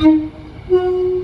Thank you.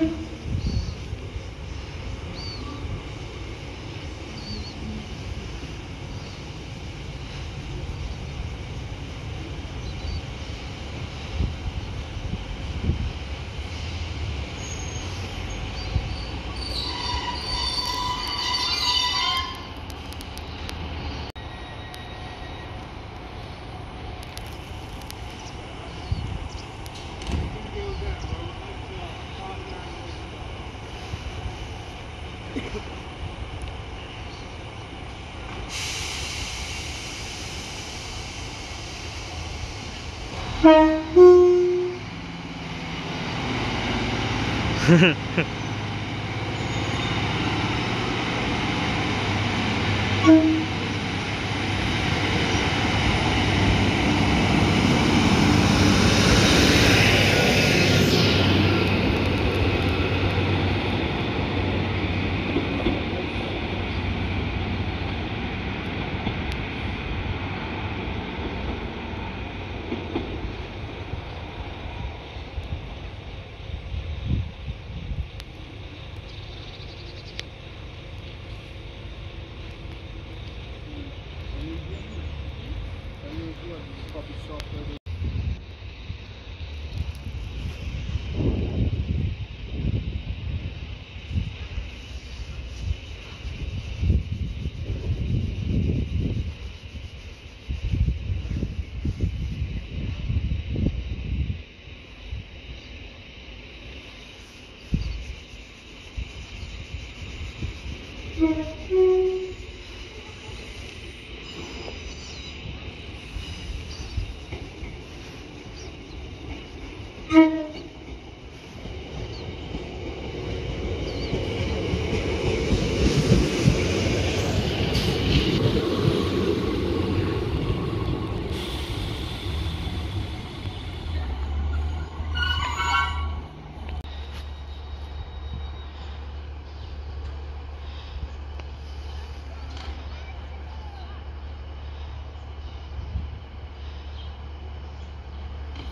Bye. Ha ha ha. Thank you.